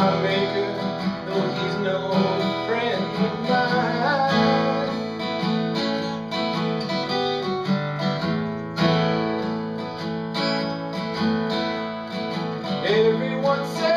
my maker, though he's no friend of mine. Everyone says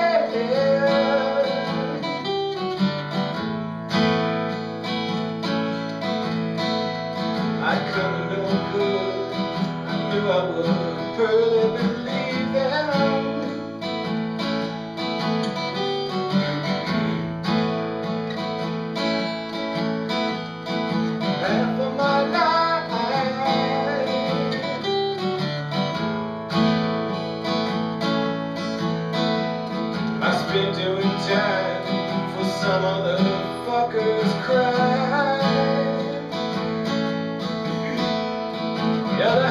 motherfuckers cry. Yeah,